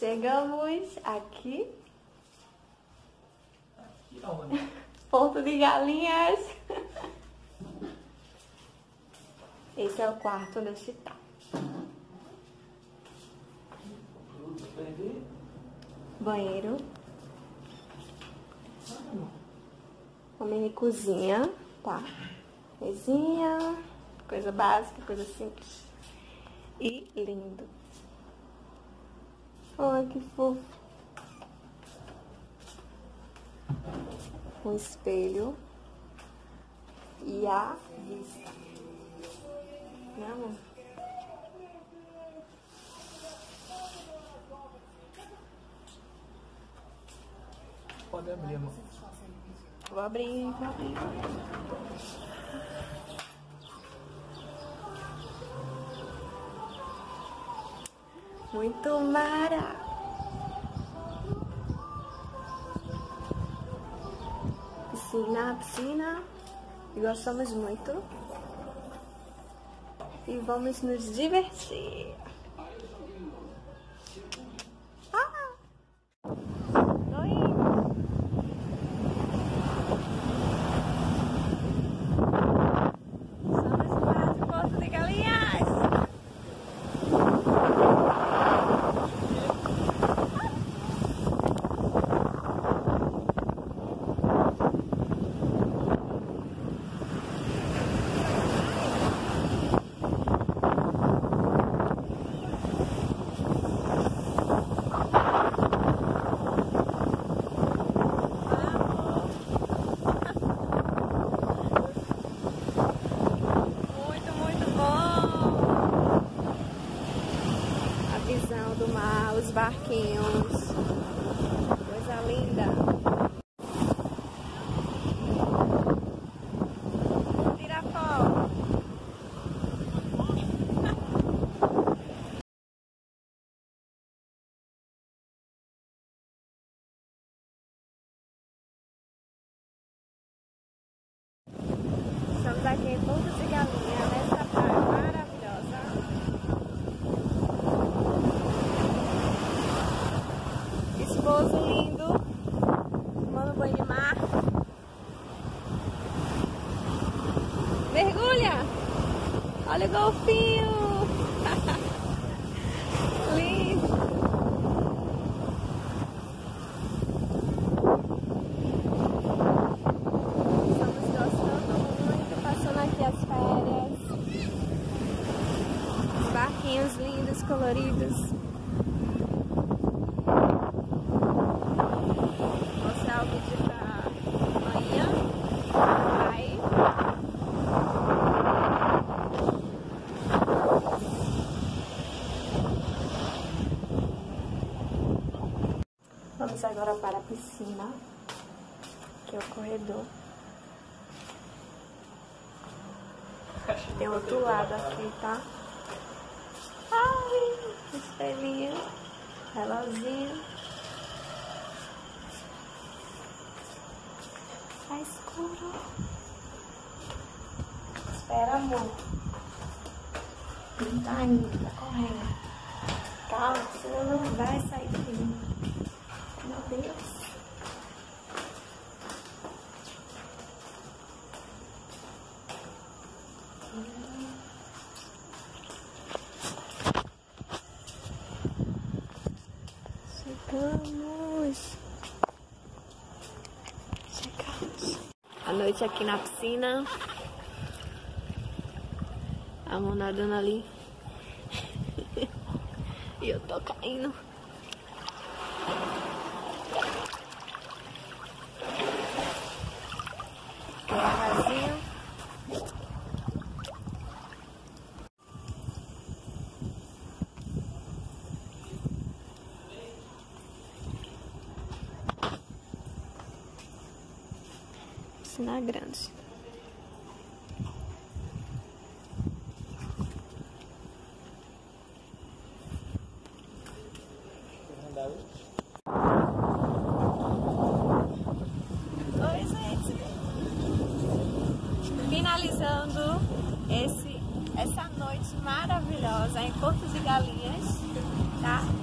Chegamos aqui. Aqui aonde? Porto de Galinhas. Esse é o quarto onde a gente tá. Banheiro. Uma mini cozinha, tá? Mesinha, coisa básica, coisa simples. E lindo. Olha que fofo. Um espelho. E a vista. Né, amor? Pode abrir, amor. Vou abrir, vou abrir. Muito mara! Piscina, piscina. Gostamos muito. E vamos nos divertir. Ah! Tô indo. Somos mais de Porto de Galinhas. Muito, muito bom! A visão do mar, barquinhos. Coisa linda. Tira foto. Estamos aqui em Porto de Galinha, nessa Olha o golfinho! lindo! Estamos gostando muito, passando aqui as férias. Os barquinhos lindos, coloridos. Vamos agora para a piscina, que é o corredor. Tem outro lado aqui, tá? Ai, espelhinho, relozinho. Tá escuro. Espera, amor. Ele tá indo, tá correndo. Calma, senão não vai sair daqui. Meu Deus. Chegamos. Chegamos. A noite aqui na piscina. A mão nadando ali. e eu tô caindo. Piscina grande. Oi, gente. Finalizando esse, essa noite maravilhosa em Porto de Galinhas, tá?